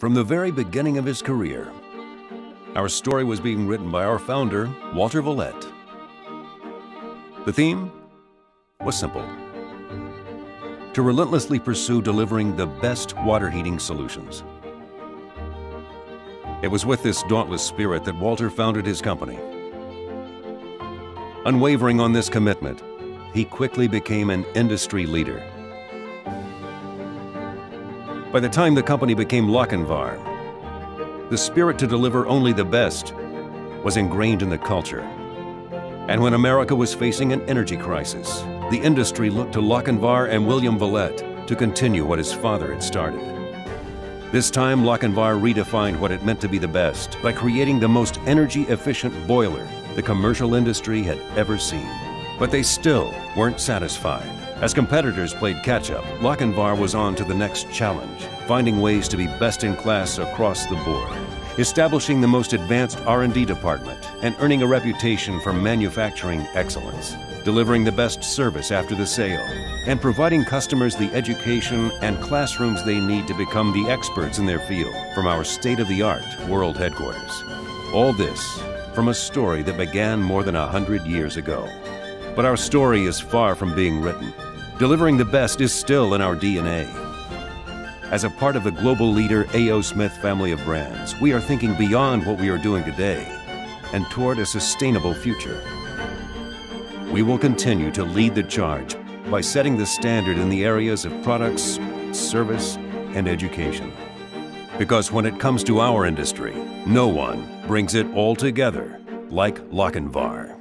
From the very beginning of his career, our story was being written by our founder, Walter Vallette. The theme was simple to relentlessly pursue delivering the best water heating solutions. It was with this dauntless spirit that Walter founded his company. Unwavering on this commitment, he quickly became an industry leader. By the time the company became Lochinvar, the spirit to deliver only the best was ingrained in the culture. And when America was facing an energy crisis, the industry looked to Lochinvar and William Vallette to continue what his father had started. This time, Lochinvar redefined what it meant to be the best by creating the most energy-efficient boiler the commercial industry had ever seen. But they still weren't satisfied. As competitors played catch-up, Lochinvar was on to the next challenge, finding ways to be best in class across the board, establishing the most advanced R&D department, and earning a reputation for manufacturing excellence, delivering the best service after the sale, and providing customers the education and classrooms they need to become the experts in their field from our state-of-the-art world headquarters. All this from a story that began more than a hundred years ago. But our story is far from being written. Delivering the best is still in our DNA. As a part of the global leader A.O. Smith family of brands, we are thinking beyond what we are doing today and toward a sustainable future. We will continue to lead the charge by setting the standard in the areas of products, service, and education. Because when it comes to our industry, no one brings it all together like Lochinvar.